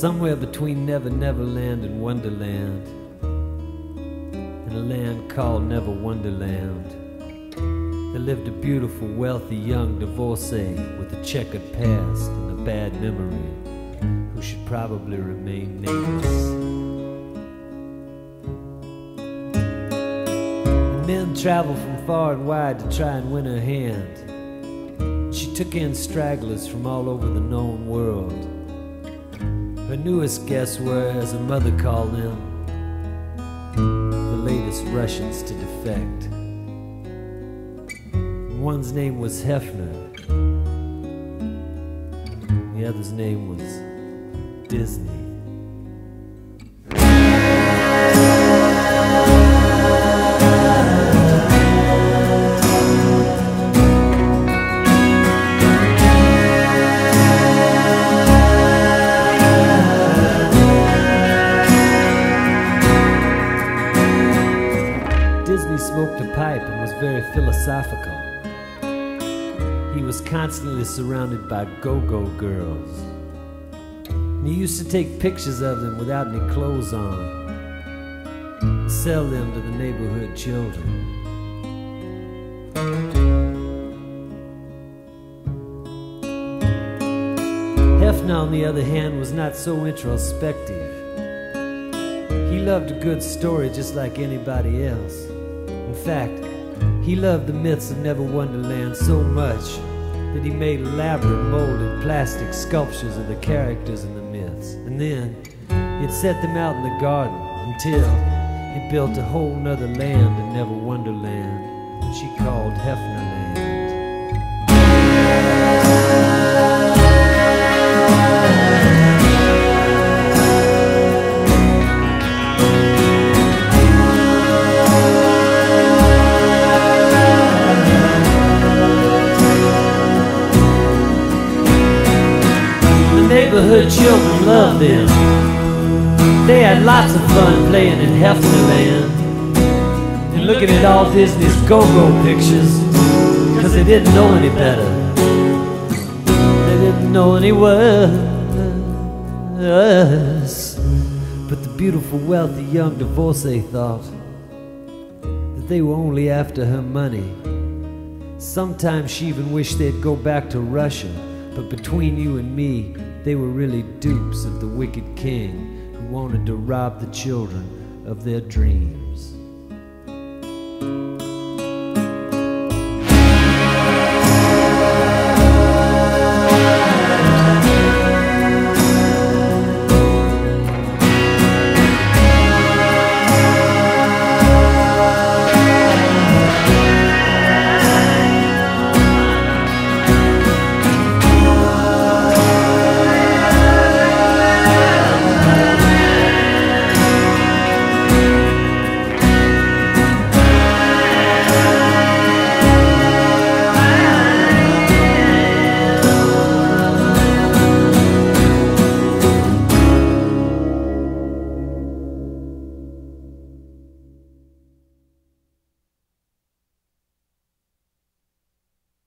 Somewhere between Never Never Land and Wonderland, in a land called Never Wonderland, there lived a beautiful, wealthy young divorcee with a checkered past and a bad memory, who should probably remain nameless. Men traveled from far and wide to try and win her hand. She took in stragglers from all over the known world. Her newest guests were, as her mother called them, the latest Russians to defect. One's name was Hefner, the other's name was Disney. Disney pipe and was very philosophical. He was constantly surrounded by go go girls. And he used to take pictures of them without any clothes on, sell them to the neighborhood children. Hefner, on the other hand, was not so introspective. He loved a good story just like anybody else. In fact, he loved the myths of Never Wonderland so much that he made elaborate molded plastic sculptures of the characters in the myths. And then he'd set them out in the garden until he built a whole nother land in Never Wonderland, which he called Hefnerland. Neighborhood children loved them. They had lots of fun playing in Hefnerland and looking at all Disney's go-go pictures because they didn't know any better. They didn't know any worse. But the beautiful, wealthy young divorcee thought that they were only after her money. Sometimes she even wished they'd go back to Russia, but between you and me, they were really dupes of the wicked king who wanted to rob the children of their dreams.